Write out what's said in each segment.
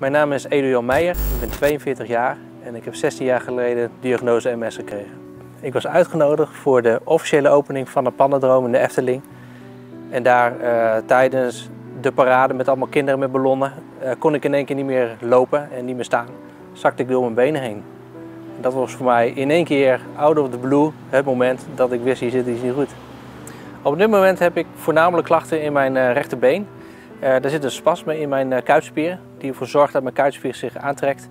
Mijn naam is Eduard Meijer, ik ben 42 jaar en ik heb 16 jaar geleden diagnose MS gekregen. Ik was uitgenodigd voor de officiële opening van de Pannendroom in de Efteling. En daar uh, tijdens de parade met allemaal kinderen met ballonnen uh, kon ik in één keer niet meer lopen en niet meer staan. Zakte ik door mijn benen heen. En dat was voor mij in één keer out of the blue het moment dat ik wist hier zit iets niet goed. Op dit moment heb ik voornamelijk klachten in mijn uh, rechterbeen. Er zit een spasme in mijn uh, kuitspier die ervoor zorgt dat mijn kuitspier zich aantrekt.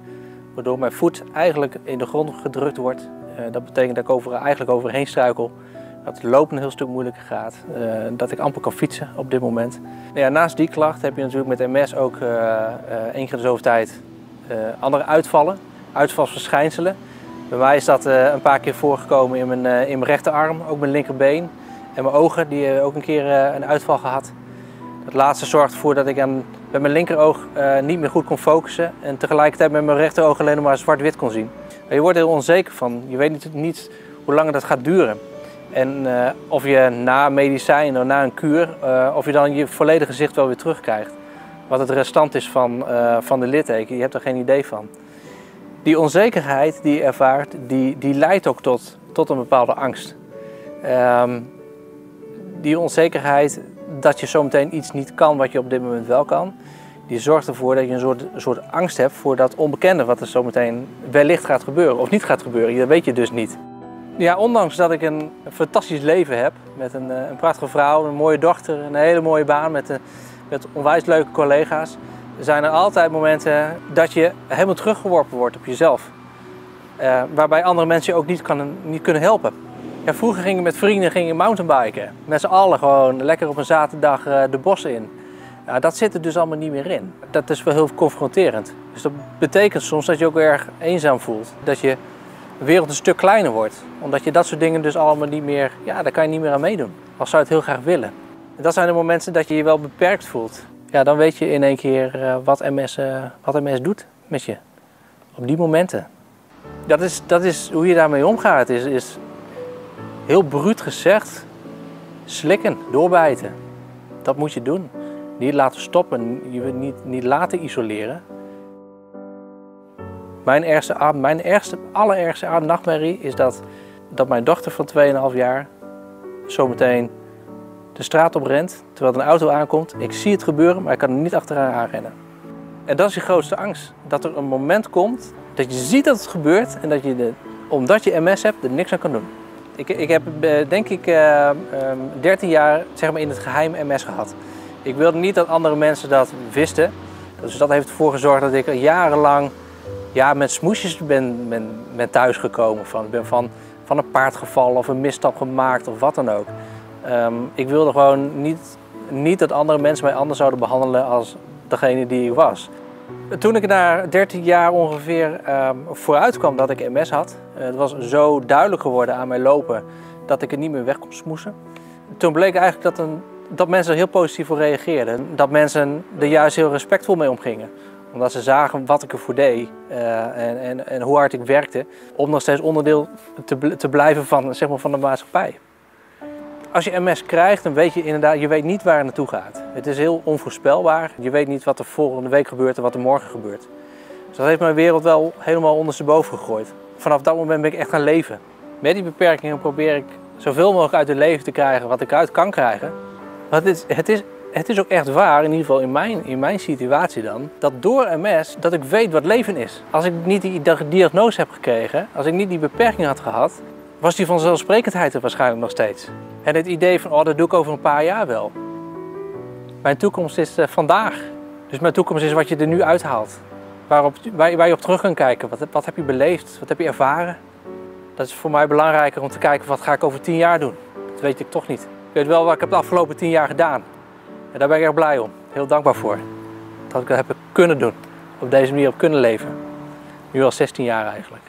Waardoor mijn voet eigenlijk in de grond gedrukt wordt. Uh, dat betekent dat ik over, eigenlijk overheen struikel. Dat het lopen een heel stuk moeilijker gaat. dat ik amper kan fietsen op dit moment. Ja, naast die klacht heb je natuurlijk met MS ook één keer zoveel tijd andere uitvallen. Uitvalsverschijnselen. Bij mij is dat een paar keer voorgekomen in mijn, in mijn rechterarm, ook mijn linkerbeen. En mijn ogen, die ook een keer een uitval gehad. Het laatste zorgt ervoor dat ik aan, met mijn linkeroog uh, niet meer goed kon focussen en tegelijkertijd met mijn rechteroog alleen maar zwart-wit kon zien. Je wordt er heel onzeker van. Je weet niet, niet hoe lang dat gaat duren. En uh, of je na medicijnen, na een kuur, uh, of je dan je volledige zicht wel weer terugkrijgt. Wat het restant is van, van de litteken, je hebt er geen idee van. Die onzekerheid die je ervaart, die, die leidt ook tot, tot een bepaalde angst. Um, die onzekerheid dat je zometeen iets niet kan wat je op dit moment wel kan, die zorgt ervoor dat je een soort, soort angst hebt voor dat onbekende wat er zometeen wellicht gaat gebeuren of niet gaat gebeuren. Dat weet je dus niet. Ja, ondanks dat ik een fantastisch leven heb met een, eh, een prachtige vrouw, een mooie dochter, een hele mooie baan met, eh, met onwijs leuke collega's, zijn er altijd momenten dat je helemaal teruggeworpen wordt op jezelf. Uh, waarbij andere mensen je ook niet, kan, niet kunnen helpen. Ja, vroeger gingen we met vrienden gingen mountainbiken. Met z'n allen gewoon lekker op een zaterdag uh, de bossen in. Ja, dat zit er dus allemaal niet meer in. Dat is wel heel confronterend. Dus dat betekent soms dat je ook erg eenzaam voelt. Dat je de wereld een stuk kleiner wordt. Omdat je dat soort dingen dus allemaal niet meer, ja, daar kan je niet meer aan meedoen. Als zou je het heel graag willen. En dat zijn de momenten dat je je wel beperkt voelt. Ja, dan weet je in één keer uh, wat, MS, uh, wat MS doet met je. Op die momenten. Dat is, dat is hoe je daarmee omgaat. Is, is heel bruut gezegd, slikken, doorbijten. Dat moet je doen. Niet laten stoppen, je niet, niet laten isoleren. Mijn ergste, mijn ergste, allerergste nachtmerrie is dat, dat mijn dochter van 2,5 jaar zometeen de straat op rent, terwijl er een auto aankomt. Ik zie het gebeuren, maar ik kan er niet achteraan aanrennen. En dat is je grootste angst. Dat er een moment komt dat je ziet dat het gebeurt en dat je, de, omdat je MS hebt, er niks aan kan doen. Ik, ik heb eh, denk ik uh, um, 13 jaar zeg maar, in het geheim MS gehad. Ik wilde niet dat andere mensen dat wisten. Dus dat heeft ervoor gezorgd dat ik jarenlang ja, met smoesjes ben, ben, ben thuisgekomen. Van, ik ben van, van een paard gevallen of een misstap gemaakt of wat dan ook. Um, ik wilde gewoon niet, niet dat andere mensen mij anders zouden behandelen als degene die ik was. Toen ik na 13 jaar ongeveer uh, vooruit kwam dat ik MS had, uh, het was zo duidelijk geworden aan mijn lopen dat ik er niet meer weg kon smoesen. Toen bleek eigenlijk dat, een, dat mensen er heel positief op reageerden. Dat mensen er juist heel respectvol mee omgingen. Omdat ze zagen wat ik ervoor deed uh, en, en, en, hoe hard ik werkte om nog steeds onderdeel te, te blijven van, zeg maar, van de maatschappij. Als je MS krijgt, dan weet je inderdaad, je weet niet waar het naartoe gaat. Het is heel onvoorspelbaar. Je weet niet wat er volgende week gebeurt en wat er morgen gebeurt. Dus dat heeft mijn wereld wel helemaal ondersteboven gegooid. Vanaf dat moment ben ik echt gaan leven. Met die beperkingen probeer ik zoveel mogelijk uit het leven te krijgen wat ik uit kan krijgen. Maar het is, het is, het is ook echt waar, in ieder geval in mijn, in mijn situatie dan, dat door MS dat ik weet wat leven is. Als ik niet die diagnose heb gekregen, als ik niet die beperking had gehad, was die vanzelfsprekendheid er waarschijnlijk nog steeds. En het idee van, oh, dat doe ik over een paar jaar wel. Mijn toekomst is uh, vandaag. Dus mijn toekomst is wat je er nu uithaalt. Waarop, waar, waar je op terug kan kijken. Wat, wat heb je beleefd? Wat heb je ervaren? Dat is voor mij belangrijker om te kijken, wat ga ik over tien jaar doen? Dat weet ik toch niet. Ik weet wel wat ik heb de afgelopen tien jaar gedaan. En daar ben ik erg blij om. Heel dankbaar voor. Dat ik dat heb kunnen doen. Op deze manier op kunnen leven. Nu al 16 jaar eigenlijk.